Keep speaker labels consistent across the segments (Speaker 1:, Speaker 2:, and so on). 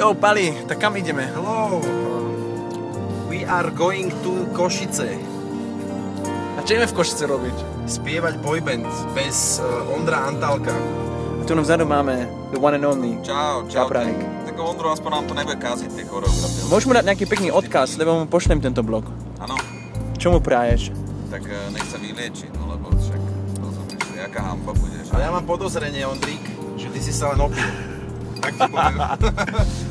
Speaker 1: Jo, Pali, tak kam ideme?
Speaker 2: Hello. We are going to Košice.
Speaker 1: A čo ideme v Košice robiť?
Speaker 2: Spievať boyband bez uh, Ondra Antálka.
Speaker 1: A tu vzadu máme the one and only.
Speaker 3: Čau, čau.
Speaker 1: Kapránik.
Speaker 3: Tak Ondro, aspoň nám to nebude kaziť, tie choreografie.
Speaker 1: Môžeš mu dať nejaký pekný odkaz, lebo mu pošlem tento blog.
Speaker 3: Áno,
Speaker 1: Čo mu praješ?
Speaker 3: tak eh, nech sa vylieči, no lebo však rozumieš, jaká hamba budeš.
Speaker 2: Ale ja mám podozrenie, Ondrík, že ty si sa len opil. Tak ti poviem.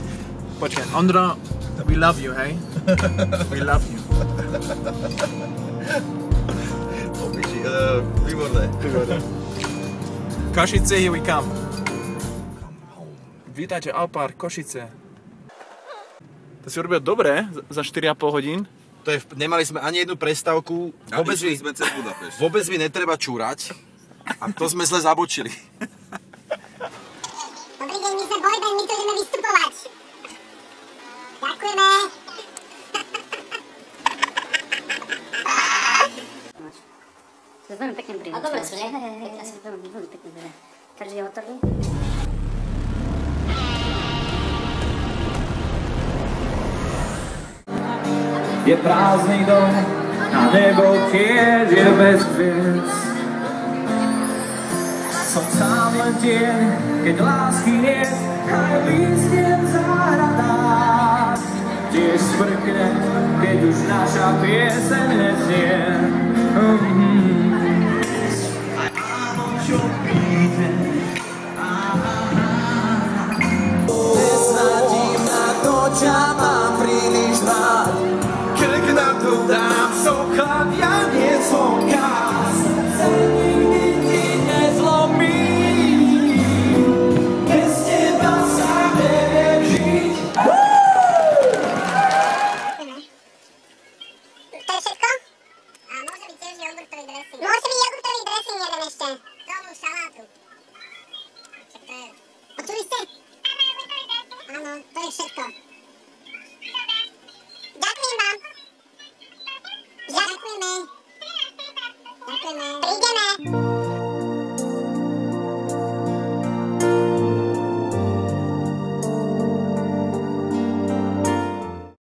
Speaker 1: Počkaj, Ondro, we love you, hej? We love you.
Speaker 2: Opiči, uh, výborné.
Speaker 1: Košice, here we come. Vítajte, Alpar, Košice. To si urobil dobre za 4,5 hodín.
Speaker 2: To je, nemali sme ani jednu prestávku,
Speaker 3: A
Speaker 2: vôbec mi,
Speaker 3: sme cez Budapešť.
Speaker 2: vôbec mi netreba čúrať. A to sme zle zabočili.
Speaker 4: Dobrý deň, my sme boyband, my tu ideme vystupovať. Ďakujeme.
Speaker 5: To je veľmi pekne príjemné.
Speaker 4: A dobre sú, nie?
Speaker 5: Pekne, asi veľmi, veľmi pekne bude. Každý je hotový?
Speaker 6: Je prázdny dom a nebo tiež je bez hviezd. Som sám len tieň, keď lásky nie aj v záhradách. Tiež smrkne, keď už naša pieseň neznie. Na to, čo mám príliš rád Krk na to dám, socha, ja
Speaker 4: to. Ďakujem vám. Ďakujeme. Ďakujeme. Prídeme.